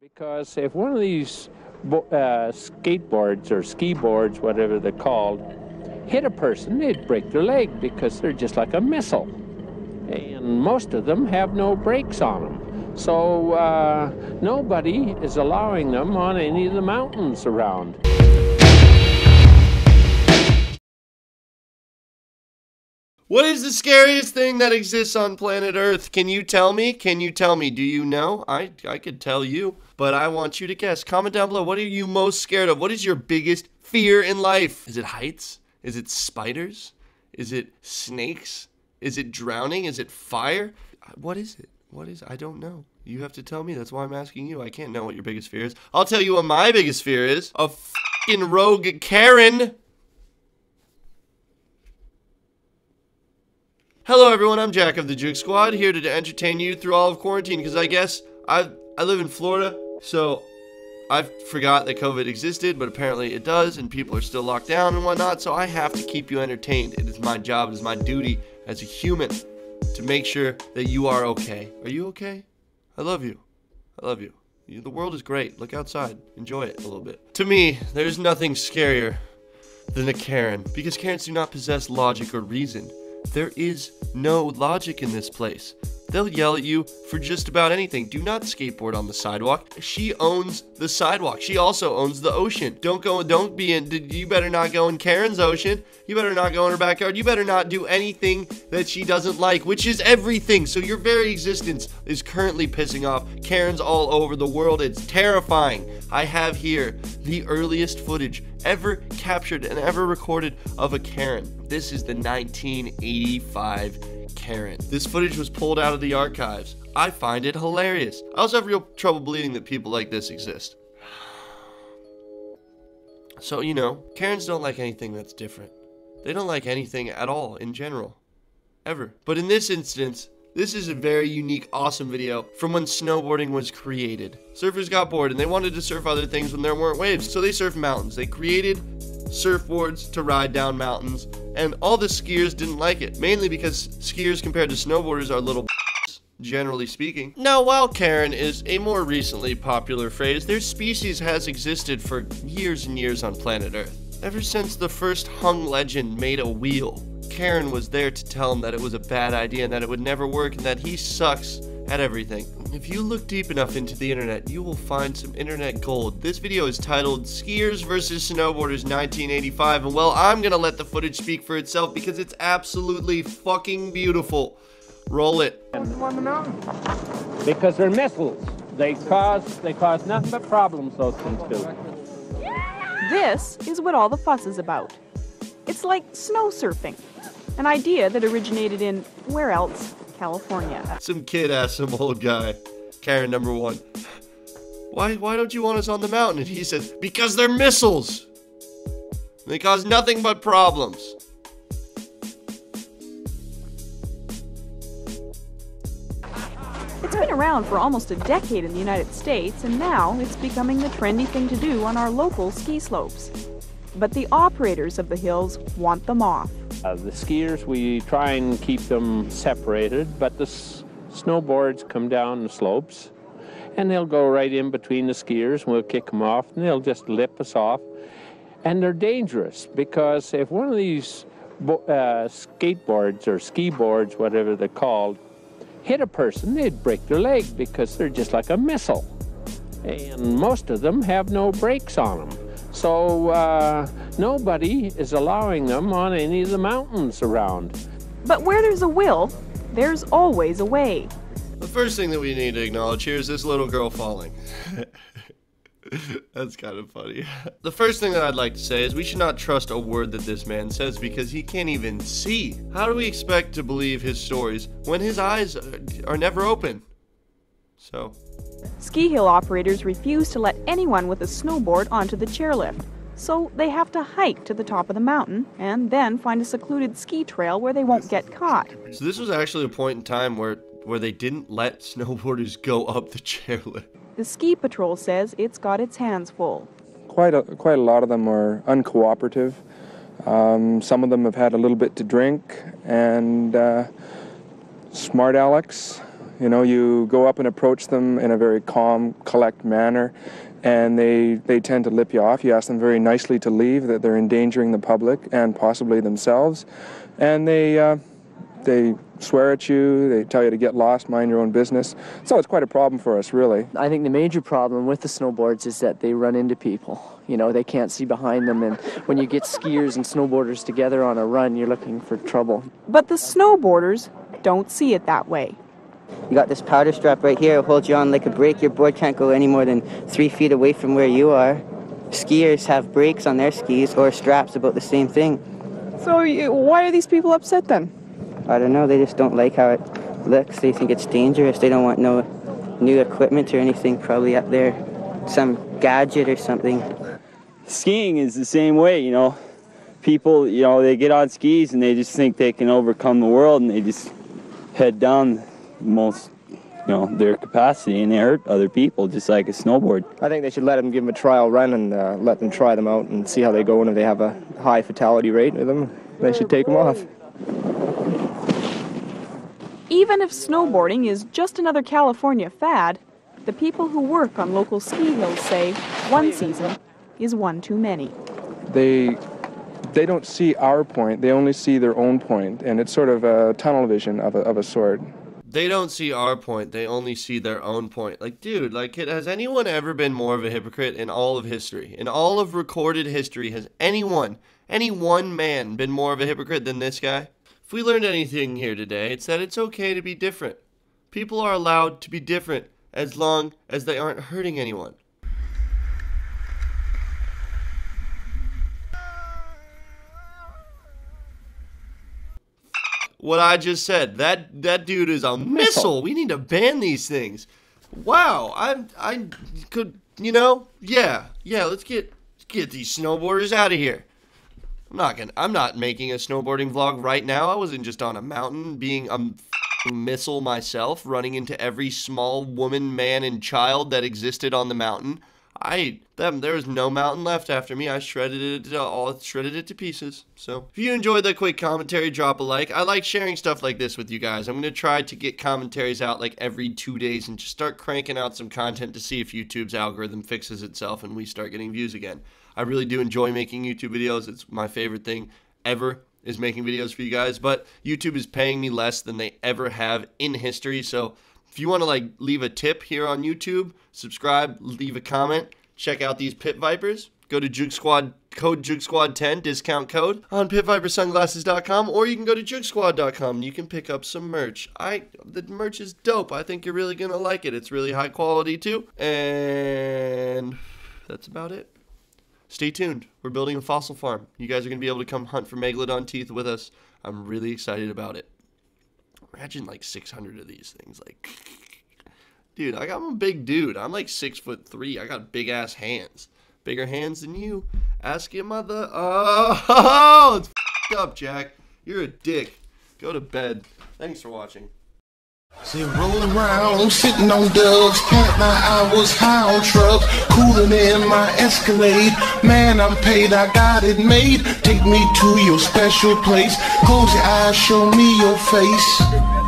Because if one of these uh, skateboards or ski boards, whatever they're called, hit a person, they'd break their leg because they're just like a missile. And most of them have no brakes on them. So uh, nobody is allowing them on any of the mountains around. What is the scariest thing that exists on planet Earth? Can you tell me? Can you tell me? Do you know? I I could tell you, but I want you to guess. Comment down below. What are you most scared of? What is your biggest fear in life? Is it heights? Is it spiders? Is it snakes? Is it drowning? Is it fire? What is it? What is I don't know. You have to tell me. That's why I'm asking you. I can't know what your biggest fear is. I'll tell you what my biggest fear is. A fucking rogue Karen. Hello everyone, I'm Jack of the Joog Squad, here to entertain you through all of quarantine, because I guess I I live in Florida, so I forgot that COVID existed, but apparently it does, and people are still locked down and whatnot, so I have to keep you entertained. It is my job, it is my duty as a human to make sure that you are okay. Are you okay? I love you. I love you. You- The world is great. Look outside. Enjoy it a little bit. To me, there's nothing scarier than a Karen, because Karens do not possess logic or reason. There is no logic in this place. They'll yell at you for just about anything. Do not skateboard on the sidewalk. She owns the sidewalk. She also owns the ocean. Don't go don't be in you better not go in Karen's ocean. You better not go in her backyard. You better not do anything that she doesn't like, which is everything. So your very existence is currently pissing off Karens all over the world. It's terrifying. I have here the earliest footage ever captured and ever recorded of a Karen. This is the 1985 Karen. This footage was pulled out of the archives. I find it hilarious. I also have real trouble believing that people like this exist. So, you know, Karens don't like anything that's different. They don't like anything at all in general. Ever. But in this instance, this is a very unique, awesome video from when snowboarding was created. Surfers got bored and they wanted to surf other things when there weren't waves, so they surfed mountains. They created surfboards to ride down mountains, and all the skiers didn't like it, mainly because skiers compared to snowboarders are little generally speaking. Now, while Karen is a more recently popular phrase, their species has existed for years and years on planet Earth. Ever since the first hung legend made a wheel, Karen was there to tell him that it was a bad idea and that it would never work and that he sucks at everything. If you look deep enough into the internet, you will find some internet gold. This video is titled Skiers versus Snowboarders 1985, and well, I'm gonna let the footage speak for itself because it's absolutely fucking beautiful. Roll it. Because they're missiles. They cause they cause nothing but problems, those things do. This is what all the fuss is about. It's like snow surfing, an idea that originated in where else? California. Some kid asked some old guy, Karen number one, why, why don't you want us on the mountain? And he says, because they're missiles. They cause nothing but problems. It's been around for almost a decade in the United States, and now it's becoming the trendy thing to do on our local ski slopes. But the operators of the hills want them off. Uh, the skiers, we try and keep them separated, but the snowboards come down the slopes and they'll go right in between the skiers and we'll kick them off and they'll just lip us off. And they're dangerous because if one of these uh, skateboards or ski boards, whatever they're called, hit a person, they'd break their leg because they're just like a missile. And most of them have no brakes on them. So uh, nobody is allowing them on any of the mountains around. But where there's a will, there's always a way. The first thing that we need to acknowledge here is this little girl falling. That's kind of funny. The first thing that I'd like to say is we should not trust a word that this man says because he can't even see. How do we expect to believe his stories when his eyes are, are never open? So, Ski hill operators refuse to let anyone with a snowboard onto the chairlift, so they have to hike to the top of the mountain and then find a secluded ski trail where they won't get caught. so this was actually a point in time where where they didn't let snowboarders go up the chairlift. The ski patrol says it's got its hands full. quite a, quite a lot of them are uncooperative. Um, some of them have had a little bit to drink, and uh, smart Alex You know, you go up and approach them in a very calm, collect manner, and they, they tend to lip you off. You ask them very nicely to leave, that they're endangering the public and possibly themselves, and they, uh, they swear at you, they tell you to get lost, mind your own business. So it's quite a problem for us, really. I think the major problem with the snowboards is that they run into people. You know, they can't see behind them, and when you get skiers and snowboarders together on a run, you're looking for trouble. But the snowboarders don't see it that way. You got this powder strap right here, it holds you on like a brake. Your board can't go any more than three feet away from where you are. Skiers have brakes on their skis or straps about the same thing. So you, why are these people upset then? I don't know, they just don't like how it looks. They think it's dangerous. They don't want no new equipment or anything probably up there. Some gadget or something. Skiing is the same way, you know. People, you know, they get on skis and they just think they can overcome the world and they just head down most, you know, their capacity and they hurt other people just like a snowboard. I think they should let them give them a trial run and uh, let them try them out and see how they go. And if they have a high fatality rate with them, they should take them off. Even if snowboarding is just another California fad, the people who work on local ski hills say one season is one too many. They, they don't see our point, they only see their own point, and it's sort of a tunnel vision of a, of a sort. They don't see our point, they only see their own point. Like, dude, like, has anyone ever been more of a hypocrite in all of history? In all of recorded history, has anyone, any one man, been more of a hypocrite than this guy? If we learned anything here today, it's that it's okay to be different. People are allowed to be different as long as they aren't hurting anyone. What I just said. That that dude is a missile. We need to ban these things. Wow, I I could you know yeah yeah let's get let's get these snowboarders out of here. I'm not gonna. I'm not making a snowboarding vlog right now. I wasn't just on a mountain being a missile myself, running into every small woman, man, and child that existed on the mountain. I them there was no mountain left after me. I shredded it to all shredded it to pieces. So if you enjoyed that quick commentary, drop a like. I like sharing stuff like this with you guys. I'm gonna try to get commentaries out like every two days and just start cranking out some content to see if YouTube's algorithm fixes itself and we start getting views again. I really do enjoy making YouTube videos. It's my favorite thing ever is making videos for you guys. But YouTube is paying me less than they ever have in history. So if you want to like leave a tip here on YouTube, subscribe, leave a comment, check out these Pit Vipers. Go to Joog Squad code Joog Squad 10 discount code on pitvipersunglasses.com or you can go to joogsquad.com and you can pick up some merch. I the merch is dope. I think you're really gonna like it. It's really high quality too. And that's about it stay tuned. We're building a fossil farm. You guys are going to be able to come hunt for megalodon teeth with us. I'm really excited about it. Imagine like 600 of these things. Like, dude, I got, I'm a big dude. I'm like six foot three. I got big ass hands. Bigger hands than you. Ask your mother. Oh, it's up, Jack. You're a dick. Go to bed. Thanks for watching. See, rolling around, sitting on dubs, count my hours high on trucks, cooling in my Escalade. Man, I'm paid, I got it made. Take me to your special place. Close your eyes, show me your face.